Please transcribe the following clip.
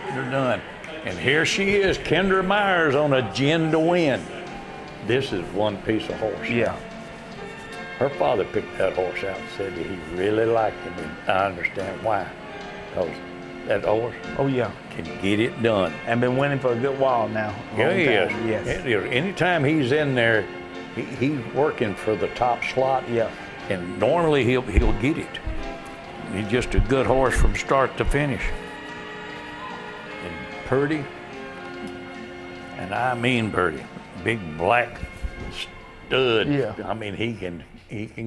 her done. And here she is, Kendra Myers on a gin to win. This is one piece of horse. Yeah. Her father picked that horse out and said that he really liked him, and I understand why. Because that horse Oh yeah. can get it done. And been winning for a good while now. Yeah, he is. Yes. It is. Anytime he's in there, he, he's working for the top slot. Yeah. And normally he'll he'll get it. He's just a good horse from start to finish. Purdy, and I mean Purdy, big black stud. Yeah. I mean he can he can